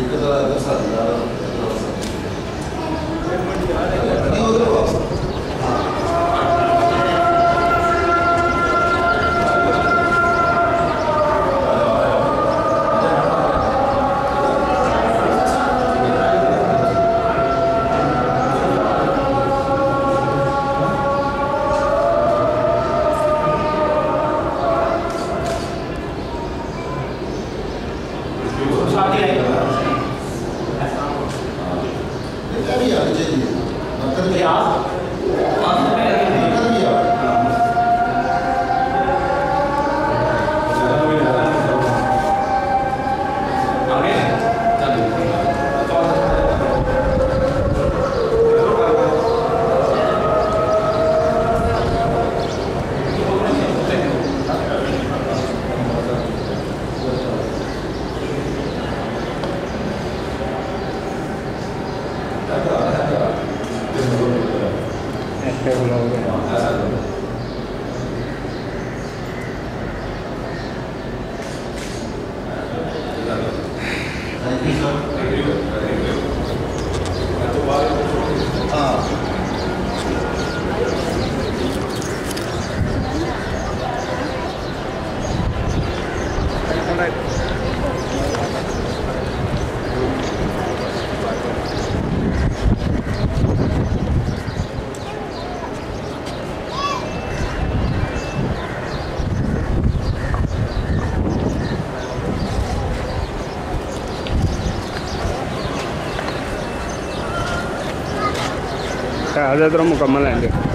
一个个个啥子啊？Have a long day. है हज़रत मुकम्मल है